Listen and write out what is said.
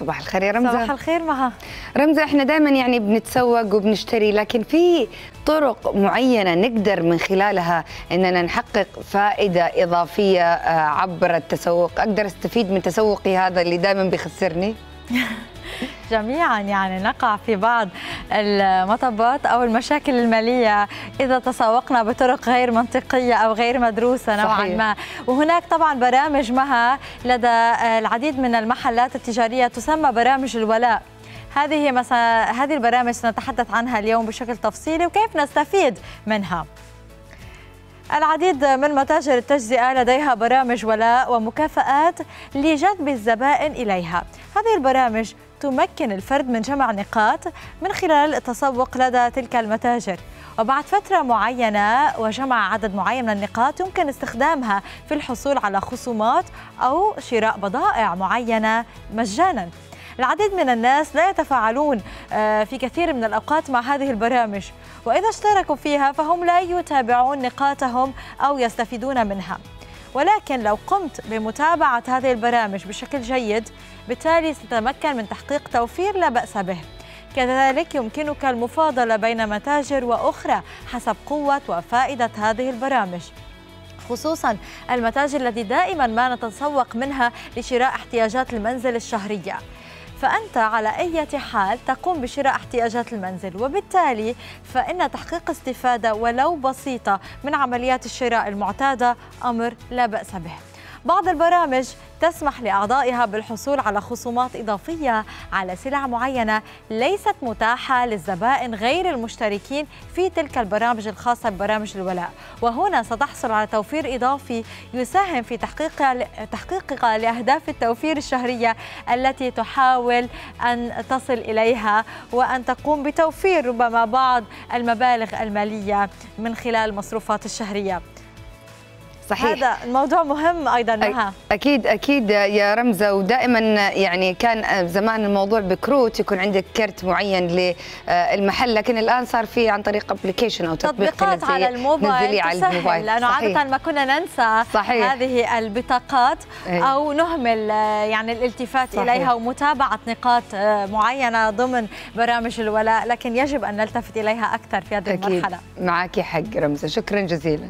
صباح الخير يا رمزة. صباح الخير مها. رمزة إحنا دائما يعني بنتسوق وبنشتري لكن في طرق معينة نقدر من خلالها إننا نحقق فائدة إضافية آه، عبر التسوق. أقدر أستفيد من تسوقي هذا اللي دائما بيخسرني؟ جميعا يعني نقع في بعض المطبات أو المشاكل المالية إذا تسوقنا بطرق غير منطقية أو غير مدروسة نوعا صحيح. ما. وهناك طبعا برامج مها لدى العديد من المحلات التجارية تسمى برامج الولاء. هذه مثلا هذه البرامج سنتحدث عنها اليوم بشكل تفصيلي وكيف نستفيد منها. العديد من متاجر التجزئة لديها برامج ولاء ومكافآت لجذب الزبائن إليها. هذه البرامج تمكن الفرد من جمع نقاط من خلال التسوق لدى تلك المتاجر. وبعد فترة معينة وجمع عدد معين من النقاط يمكن استخدامها في الحصول على خصومات أو شراء بضائع معينة مجانا. العديد من الناس لا يتفاعلون آه، في كثير من الأوقات مع هذه البرامج. وإذا اشتركوا فيها فهم لا يتابعون نقاطهم أو يستفيدون منها. ولكن لو قمت بمتابعة هذه البرامج بشكل جيد بالتالي ستتمكن من تحقيق توفير لا بأس به. كذلك يمكنك المفاضلة بين متاجر وأخرى حسب قوة وفائدة هذه البرامج. خصوصا المتاجر التي دائما ما نتسوق منها لشراء احتياجات المنزل الشهرية. فأنت على أي حال تقوم بشراء احتياجات المنزل وبالتالي فإن تحقيق استفادة ولو بسيطة من عمليات الشراء المعتادة أمر لا بأس به. بعض البرامج تسمح لأعضائها بالحصول على خصومات إضافية على سلع معينة ليست متاحة للزبائن غير المشتركين في تلك البرامج الخاصة ببرامج الولاء. وهنا ستحصل على توفير إضافي يساهم في تحقيق تحقيقها لأهداف التوفير الشهرية التي تحاول أن تصل إليها وأن تقوم بتوفير ربما بعض المبالغ المالية من خلال المصروفات الشهرية. صحيح هذا الموضوع مهم أيضا نهى أكيد أكيد يا رمزة ودائما يعني كان زمان الموضوع بكروت يكون عندك كرت معين للمحل لكن الآن صار في عن طريق ابلكيشن أو تطبيق تطبيقات على الموبايل على الموبايل لأنه صحيح. عاده ما كنا ننسى صحيح. هذه البطاقات. أو نهمل يعني الالتفات صحيح. إليها ومتابعة نقاط معينة ضمن برامج الولاء لكن يجب أن نلتفت إليها أكثر في هذه أكيد. المرحلة معك حق رمزة شكرا جزيلا